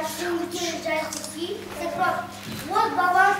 Дела, значит, вы. Так вот, вот баба